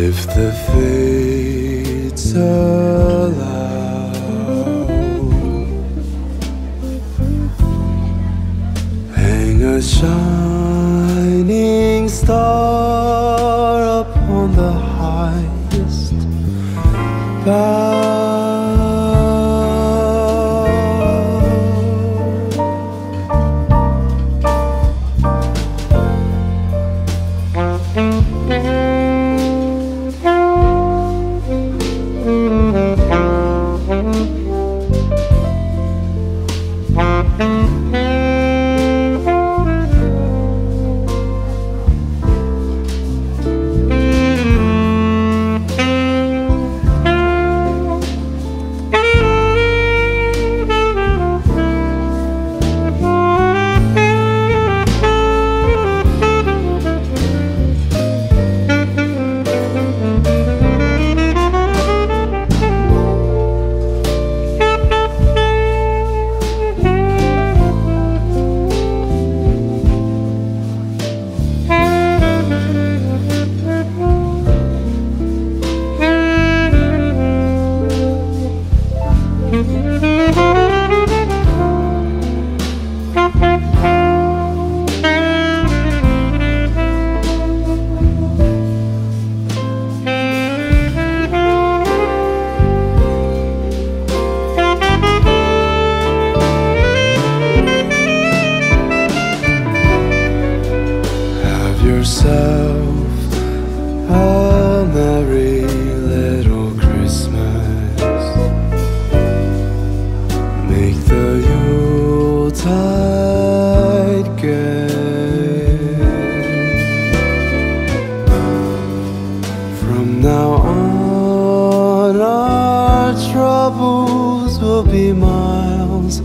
If the fates allow Hang a shining star upon the highest bough Música Yuletide gay. From now on, our troubles will be miles